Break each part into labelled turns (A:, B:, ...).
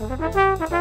A: Música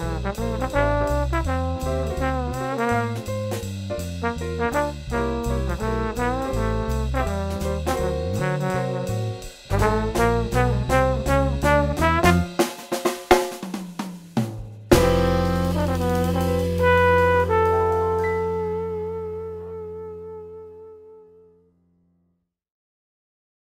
A: Thank you.